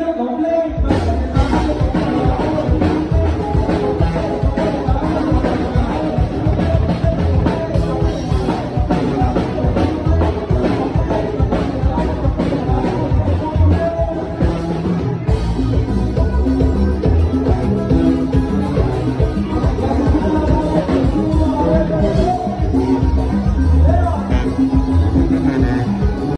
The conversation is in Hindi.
जो घोपले